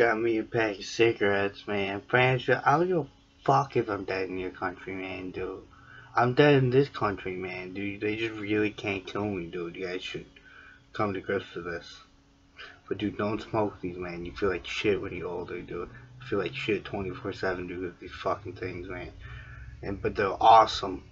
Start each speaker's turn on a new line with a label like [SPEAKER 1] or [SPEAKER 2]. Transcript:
[SPEAKER 1] got me a pack of cigarettes, man. France, I don't give a fuck if I'm dead in your country, man, dude. I'm dead in this country, man, dude. They just really can't kill me, dude. You guys should come to grips with this. But dude, don't smoke these, man. You feel like shit when you're older, dude. You feel like shit 24/7, dude, with these fucking things, man. And but they're awesome.